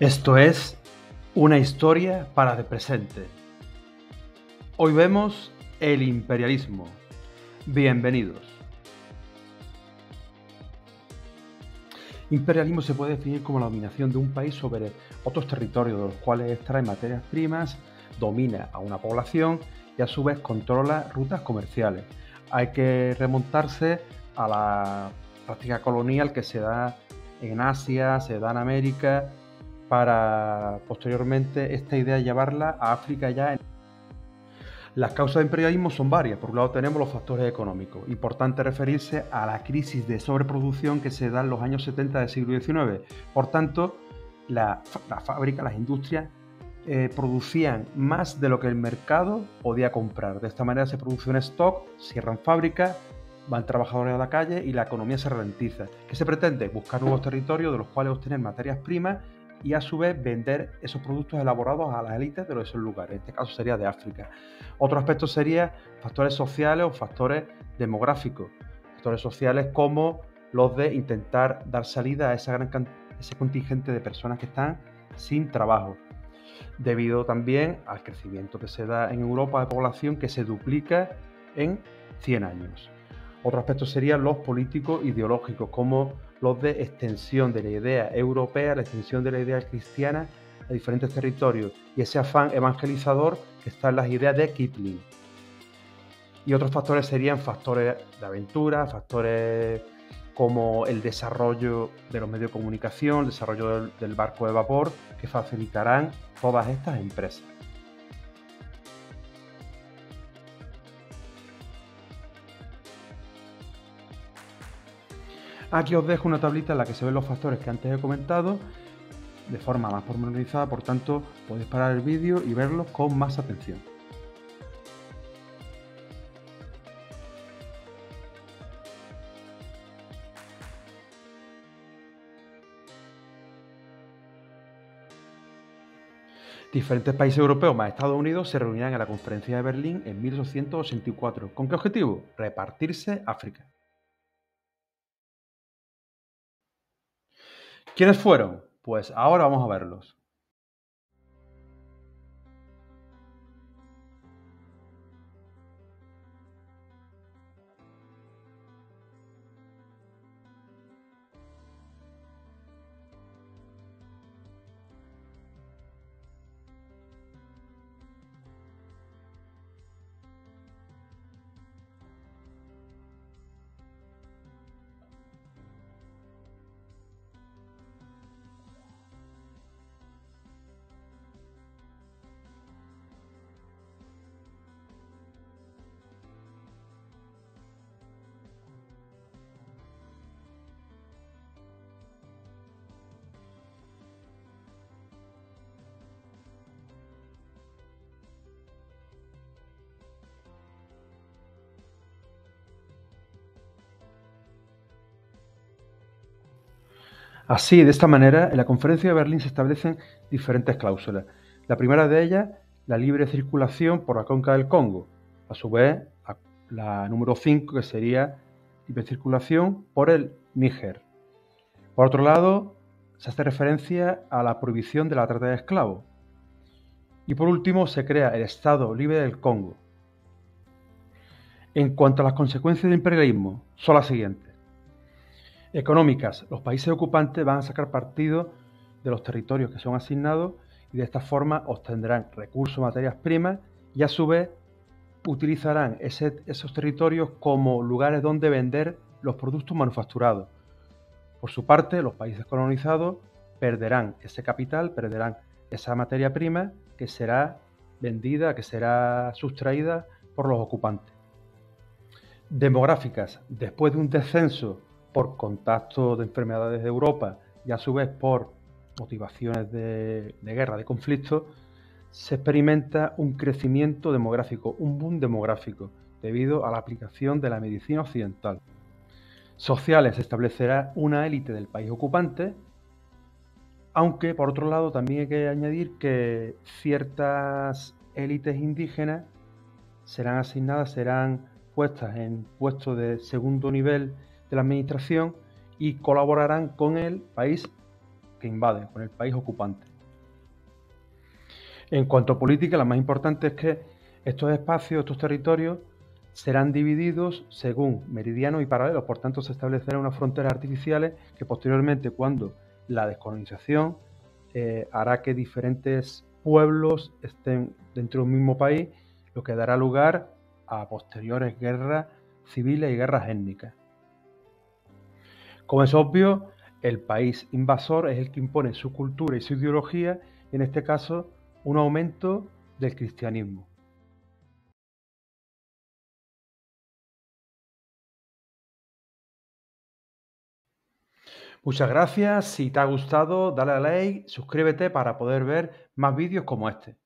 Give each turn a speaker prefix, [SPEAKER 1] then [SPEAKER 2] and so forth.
[SPEAKER 1] Esto es una historia para de presente. Hoy vemos el imperialismo. Bienvenidos. Imperialismo se puede definir como la dominación de un país sobre otros territorios de los cuales extrae materias primas, domina a una población y a su vez controla rutas comerciales. Hay que remontarse a la práctica colonial que se da en Asia, se da en América para posteriormente esta idea llevarla a África ya. Las causas del imperialismo son varias. Por un lado tenemos los factores económicos. Importante referirse a la crisis de sobreproducción que se da en los años 70 del siglo XIX. Por tanto, la, fábrica, las industrias eh, producían más de lo que el mercado podía comprar. De esta manera se produce un stock, cierran fábricas, van trabajadores a la calle y la economía se ralentiza. ¿Qué se pretende? Buscar nuevos territorios de los cuales obtener materias primas y a su vez vender esos productos elaborados a las élites de esos lugares. En este caso sería de África. Otro aspecto sería factores sociales o factores demográficos. Factores sociales como los de intentar dar salida a gran ese contingente de personas que están sin trabajo. Debido también al crecimiento que se da en Europa de población que se duplica en 100 años. Otro aspecto serían los políticos ideológicos, como los de extensión de la idea europea, la extensión de la idea cristiana a diferentes territorios y ese afán evangelizador que está en las ideas de Kipling. Y otros factores serían factores de aventura, factores como el desarrollo de los medios de comunicación, el desarrollo del, del barco de vapor, que facilitarán todas estas empresas. Aquí os dejo una tablita en la que se ven los factores que antes he comentado de forma más pormenorizada, por tanto podéis parar el vídeo y verlos con más atención. Diferentes países europeos más Estados Unidos se reunirán en la conferencia de Berlín en 1884. ¿Con qué objetivo? Repartirse África. ¿Quiénes fueron? Pues ahora vamos a verlos. Así, de esta manera, en la Conferencia de Berlín se establecen diferentes cláusulas. La primera de ellas, la libre circulación por la conca del Congo. A su vez, la número 5, que sería libre circulación por el Níger. Por otro lado, se hace referencia a la prohibición de la trata de esclavos. Y por último, se crea el Estado Libre del Congo. En cuanto a las consecuencias del imperialismo, son las siguientes económicas. Los países ocupantes van a sacar partido de los territorios que son asignados y de esta forma obtendrán recursos, materias primas y a su vez utilizarán esos territorios como lugares donde vender los productos manufacturados. Por su parte, los países colonizados perderán ese capital, perderán esa materia prima que será vendida, que será sustraída por los ocupantes. Demográficas. Después de un descenso por contacto de enfermedades de Europa y a su vez por motivaciones de, guerra, de conflicto, se experimenta un crecimiento demográfico, un boom demográfico, debido a la aplicación de la medicina occidental. Sociales se establecerá una élite del país ocupante, aunque por otro lado también hay que añadir que ciertas élites indígenas serán asignadas, serán puestas en puestos de segundo nivel de la administración y colaborarán con el país que invade, con el país ocupante. En cuanto a política, la más importante es que estos espacios, estos territorios, serán divididos según meridianos y paralelos, por tanto se establecerán unas fronteras artificiales que posteriormente, cuando la descolonización eh, hará que diferentes pueblos estén dentro de un mismo país, lo que dará lugar a posteriores guerras civiles y guerras étnicas. Como es obvio, el país invasor es el que impone su cultura y su ideología, y en este caso un aumento del cristianismo. Muchas gracias, si te ha gustado dale a like, suscríbete para poder ver más vídeos como este.